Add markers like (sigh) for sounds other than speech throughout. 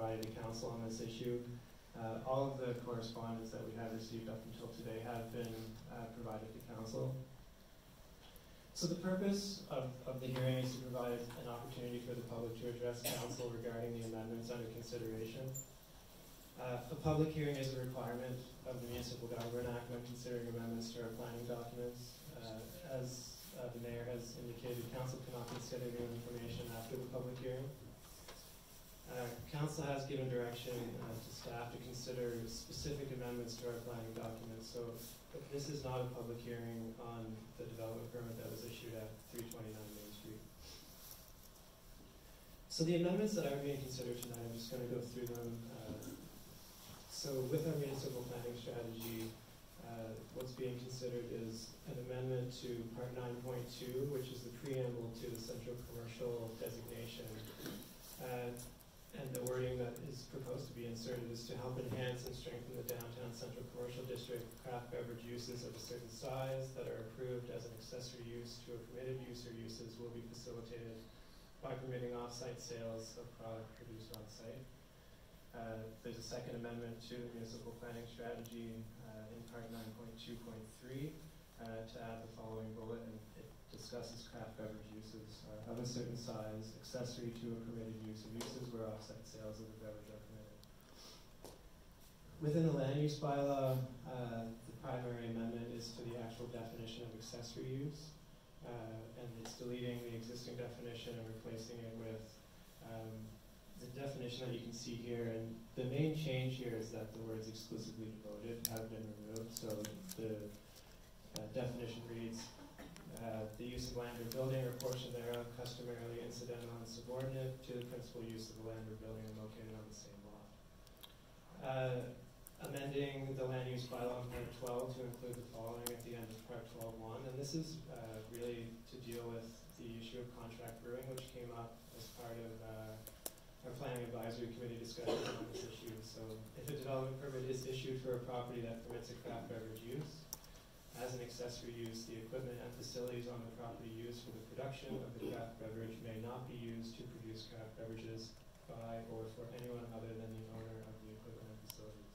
provided to council on this issue. Uh, all of the correspondence that we have received up until today have been uh, provided to council. So the purpose of, of the hearing is to provide an opportunity for the public to address council regarding the amendments under consideration. Uh, a public hearing is a requirement of the Municipal Government Act when considering amendments to our planning documents. Uh, as uh, the mayor has indicated, council cannot consider new information after the public hearing. Uh, council has given direction uh, to staff to consider specific amendments to our planning documents. So this is not a public hearing on the development permit that was issued at 329 Main Street. So the amendments that are being considered tonight, I'm just going to go through them. Uh, so with our municipal planning strategy, uh, what's being considered is an amendment to Part 9.2, which is the preamble to the central commercial designation. Uh, and the wording that is proposed to be inserted is to help enhance and strengthen the downtown central commercial district. Craft beverage uses of a certain size that are approved as an accessory use to a permitted use or uses will be facilitated by permitting off-site sales of product produced on site. Uh, there's a second amendment to the municipal planning strategy uh, in part 9.2.3 uh, to add the following bullet, and it discusses craft beverage uses uh, of a certain size, accessory to a permitted use of uses where offsite sales of the beverage. Within the land use bylaw, uh, the primary amendment is to the actual definition of accessory use, uh, and it's deleting the existing definition and replacing it with um, the definition that you can see here, and the main change here is that the words exclusively devoted have been removed. So the uh, definition reads, uh, the use of land or building or portion thereof customarily incidental and subordinate to the principal use of the land or building located on the same lot. Amending the land use bylaw in part 12 to include the following at the end of part 12.1, and this is uh, really to deal with the issue of contract brewing, which came up as part of uh, our planning advisory committee discussion on this issue. So if a development permit is issued for a property that permits a craft beverage use, as an accessory use, the equipment and facilities on the property used for the production of the craft beverage may not be used to produce craft beverages by or for anyone other than the owner of the equipment and facilities.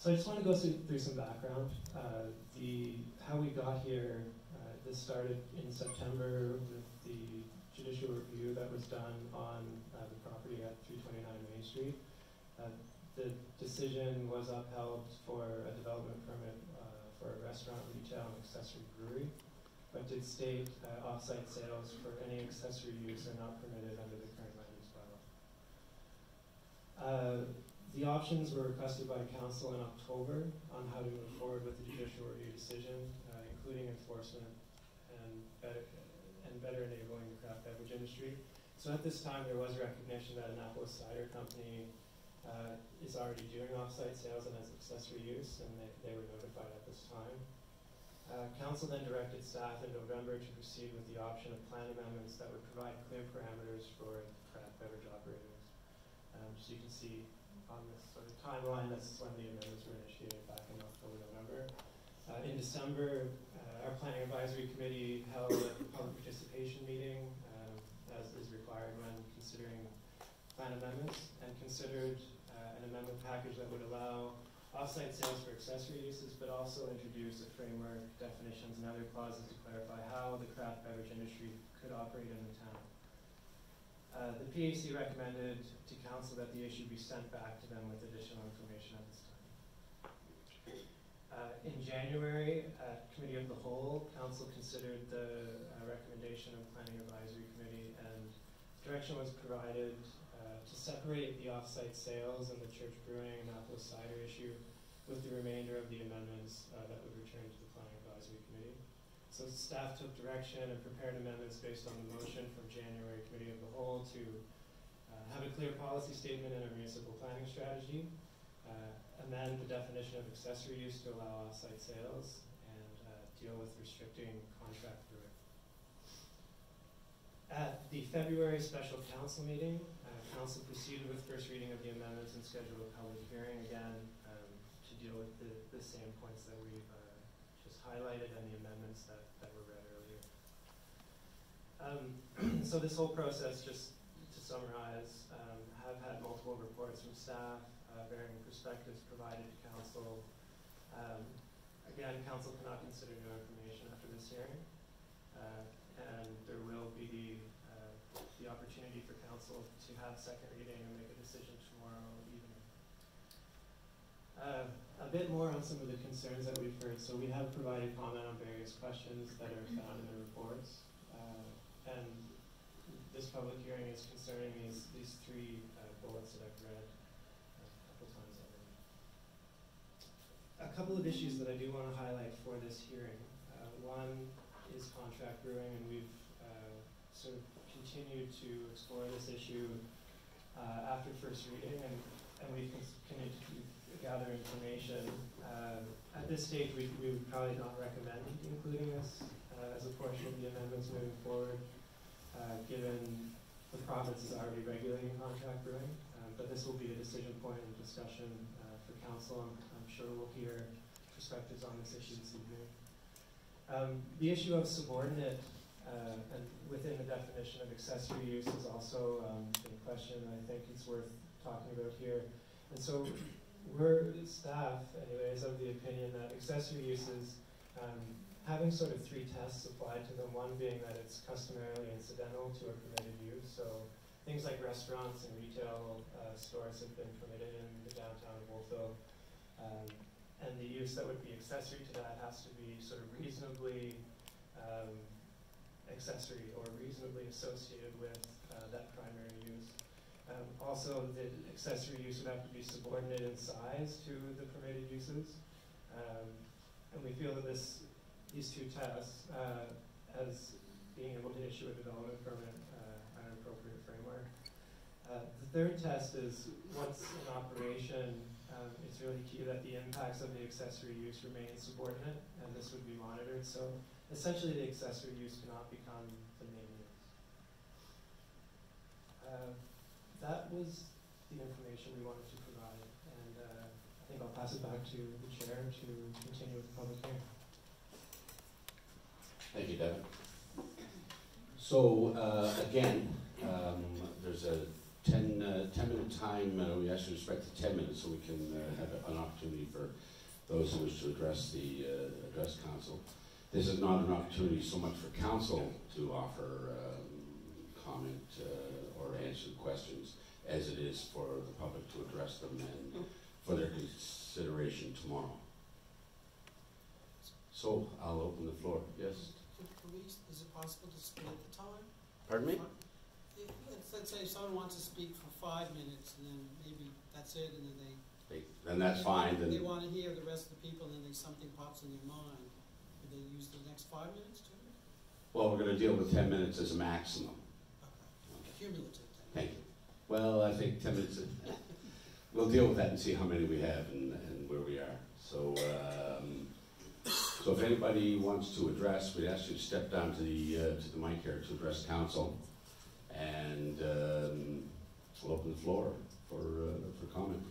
So I just want to go through, through some background. Uh, the how we got here. Uh, this started in September with the judicial review that was done on uh, the property at 329 Main Street. Uh, the decision was upheld for a development permit uh, for a restaurant, retail, and accessory brewery, but did state uh, off-site sales for any accessory use are not permitted under the current land use bylaw. The options were requested by council in October on how to move forward with the judicial review decision, uh, including enforcement and better, and better enabling the craft beverage industry. So at this time, there was recognition that Annapolis Cider Company uh, is already doing off-site sales and has accessory use, and they, they were notified at this time. Uh, council then directed staff in November to proceed with the option of plan amendments that would provide clear parameters for craft beverage operators. Um, so you can see on this sort of timeline, this is when the amendments were initiated back in October, November. Uh, in December, our planning advisory committee held a public participation meeting, um, as is required when considering plan amendments, and considered uh, an amendment package that would allow off-site sales for accessory uses, but also introduce a framework, definitions, and other clauses to clarify how the craft beverage industry could operate in the town. Uh, the PAC recommended to council that the issue be sent back to them with additional information at this time. Uh, in January, at Committee of the Whole, Council considered the uh, recommendation of Planning Advisory Committee and direction was provided uh, to separate the off-site sales and the church brewing and apple cider issue with the remainder of the amendments uh, that would return to the. So staff took direction and prepared amendments based on the motion from January Committee of the Whole to uh, have a clear policy statement and a municipal planning strategy, uh, amend the definition of accessory use to allow off-site sales and uh, deal with restricting contract brewing. At the February special council meeting, uh, council proceeded with first reading of the amendments and scheduled a public hearing again um, to deal with the, the same points that we've uh, highlighted and the amendments that, that were read earlier. Um, (clears throat) so this whole process, just to summarize, um, have had multiple reports from staff, uh, varying perspectives provided to council. Um, again, council cannot consider new information after this hearing, uh, and there will be uh, the opportunity for council to have second reading and make a decision tomorrow evening. Uh, a bit more on some of the concerns that we've heard. So we have provided comment on various questions that are found in the reports. Uh, and this public hearing is concerning these, these three uh, bullets that I've read a couple times already. A couple of issues that I do want to highlight for this hearing. Uh, one is contract brewing, and we've uh, sort of continued to explore this issue uh, after first reading, and, and we've continued to information. Uh, at this stage, we, we would probably not recommend including this uh, as a portion of the amendments moving forward, uh, given the province is already regulating contract brewing. Um, but this will be a decision point and discussion uh, for council. I'm, I'm, sure we'll hear perspectives on this issue this evening. Um, the issue of subordinate uh, and within the definition of accessory use is also um, a question I think it's worth talking about here. And so we're staff, anyways, of the opinion that accessory uses, um, having sort of three tests applied to them, one being that it's customarily incidental to a permitted use, so things like restaurants and retail uh, stores have been permitted in the downtown of Wolfville, um, and the use that would be accessory to that has to be sort of reasonably um, accessory or reasonably associated with uh, that also, the accessory use would have to be subordinate in size to the permitted uses. Um, and we feel that this, these two tests, uh, as being able to issue a development permit uh, an appropriate framework. Uh, the third test is once in operation, um, it's really key that the impacts of the accessory use remain subordinate, and this would be monitored. So essentially, the accessory use cannot become the main use. Uh, that was the information we wanted to provide. And uh, I think I'll pass it back to the chair to continue with the public hearing. Thank you, Devin. So, uh, again, um, there's a 10, uh, 10 minute time. Uh, we actually respect the 10 minutes so we can uh, have an opportunity for those who wish to address the uh, address council. This is not an opportunity so much for council to offer um, comment or answer questions as it is for the public to address them and for their consideration tomorrow. So I'll open the floor. Yes? Police, is it possible to split the time? Pardon me? If, let's say someone wants to speak for five minutes and then maybe that's it and then they. They, then that's fine. Then They want to hear the rest of the people and then something pops in their mind. Would they use the next five minutes too? well, we're going to deal with 10 minutes as a maximum. Okay. Cumulative. Thank you. Well, I think 10 minutes. we'll deal with that and see how many we have and, and where we are. So, um, so if anybody wants to address, we'd ask you to step down to the uh, to the mic here to address council, and um, we'll open the floor for uh, for comment.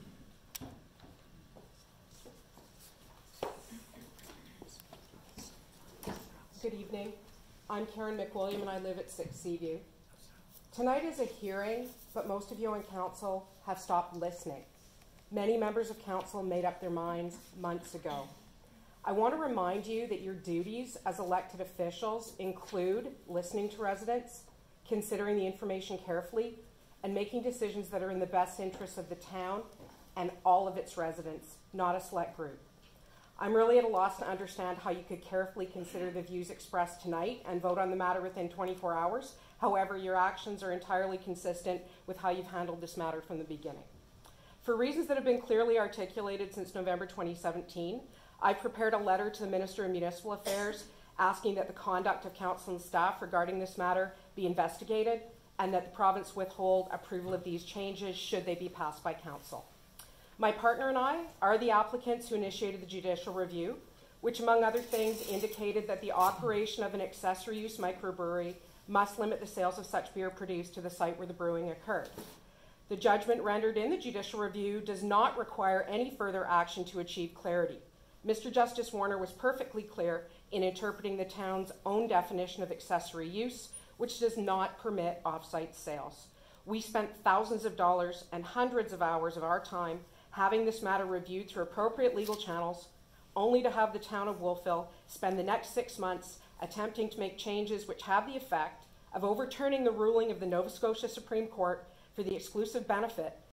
Good evening. I'm Karen McWilliam and I live at 6 Seaview. Tonight is a hearing, but most of you on council have stopped listening. Many members of council made up their minds months ago. I want to remind you that your duties as elected officials include listening to residents, considering the information carefully, and making decisions that are in the best interests of the town and all of its residents, not a select group. I'm really at a loss to understand how you could carefully consider the views expressed tonight and vote on the matter within 24 hours. However, your actions are entirely consistent with how you've handled this matter from the beginning. For reasons that have been clearly articulated since November 2017, I prepared a letter to the Minister of Municipal Affairs asking that the conduct of council and staff regarding this matter be investigated and that the province withhold approval of these changes should they be passed by council. My partner and I are the applicants who initiated the judicial review, which, among other things, indicated that the operation of an accessory use microbrewery must limit the sales of such beer produced to the site where the brewing occurred. The judgment rendered in the judicial review does not require any further action to achieve clarity. Mr. Justice Warner was perfectly clear in interpreting the town's own definition of accessory use, which does not permit off site sales. We spent thousands of dollars and hundreds of hours of our time having this matter reviewed through appropriate legal channels, only to have the town of Wolfville spend the next six months attempting to make changes which have the effect of overturning the ruling of the Nova Scotia Supreme Court for the exclusive benefit